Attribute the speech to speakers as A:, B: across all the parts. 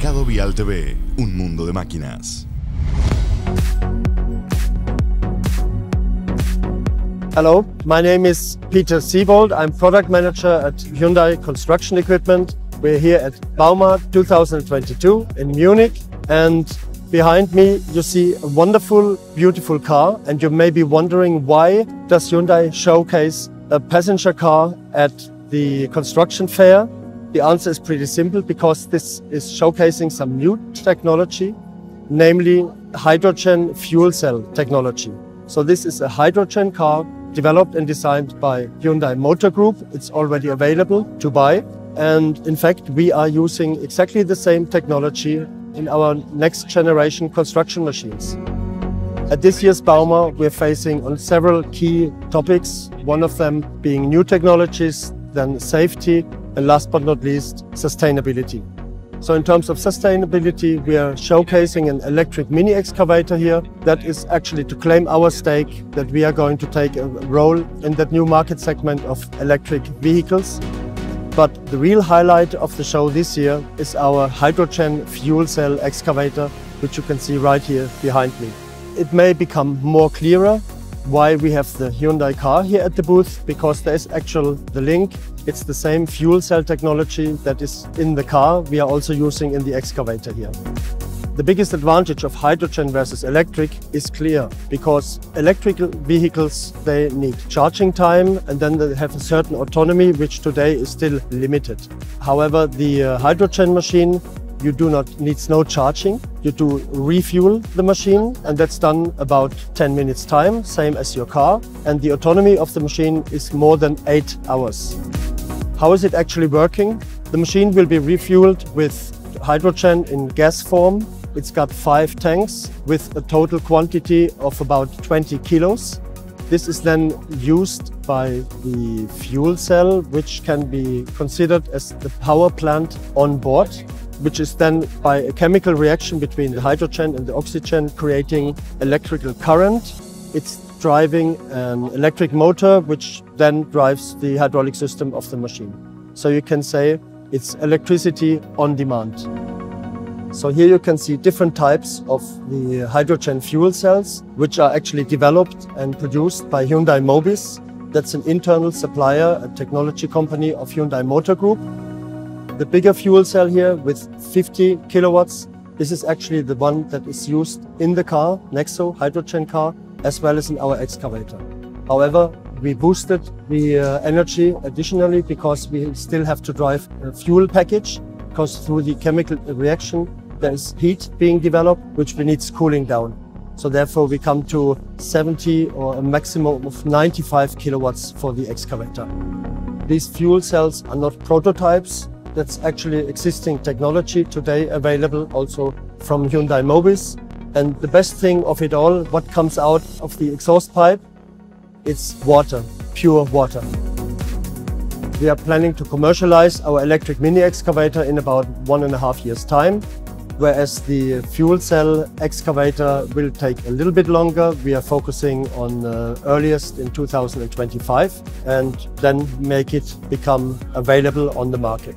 A: Mercado Vial TV, un mundo de máquinas.
B: Hello, my name is Peter Siebold. I'm product manager at Hyundai Construction Equipment. We're here at Bauma 2022 in Munich and behind me you see a wonderful, beautiful car and you may be wondering why does Hyundai showcase a passenger car at the construction fair? The answer is pretty simple because this is showcasing some new technology, namely hydrogen fuel cell technology. So this is a hydrogen car developed and designed by Hyundai Motor Group. It's already available to buy. And in fact, we are using exactly the same technology in our next generation construction machines. At this year's Bauma, we're facing on several key topics, one of them being new technologies, then safety, and last but not least, sustainability. So in terms of sustainability, we are showcasing an electric mini excavator here that is actually to claim our stake that we are going to take a role in that new market segment of electric vehicles. But the real highlight of the show this year is our hydrogen fuel cell excavator, which you can see right here behind me. It may become more clearer why we have the Hyundai car here at the booth, because there is actual the link. It's the same fuel cell technology that is in the car we are also using in the excavator here. The biggest advantage of hydrogen versus electric is clear because electrical vehicles, they need charging time and then they have a certain autonomy which today is still limited. However, the uh, hydrogen machine you do not need no charging. You do refuel the machine and that's done about 10 minutes time, same as your car. And the autonomy of the machine is more than eight hours. How is it actually working? The machine will be refueled with hydrogen in gas form. It's got five tanks with a total quantity of about 20 kilos. This is then used by the fuel cell, which can be considered as the power plant on board which is then by a chemical reaction between the hydrogen and the oxygen creating electrical current. It's driving an electric motor which then drives the hydraulic system of the machine. So you can say it's electricity on demand. So here you can see different types of the hydrogen fuel cells, which are actually developed and produced by Hyundai Mobis. That's an internal supplier, a technology company of Hyundai Motor Group. The bigger fuel cell here with 50 kilowatts, this is actually the one that is used in the car, Nexo hydrogen car, as well as in our excavator. However, we boosted the uh, energy additionally because we still have to drive a fuel package because through the chemical reaction there is heat being developed which we need cooling down. So therefore we come to 70 or a maximum of 95 kilowatts for the excavator. These fuel cells are not prototypes, that's actually existing technology today available also from Hyundai Mobis. And the best thing of it all, what comes out of the exhaust pipe, it's water, pure water. We are planning to commercialize our electric mini excavator in about one and a half years time whereas the fuel cell excavator will take a little bit longer. We are focusing on uh, earliest in 2025 and then make it become available on the market.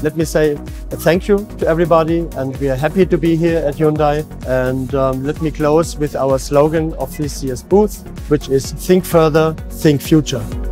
B: Let me say thank you to everybody and we are happy to be here at Hyundai and um, let me close with our slogan of this year's booth which is think further, think future.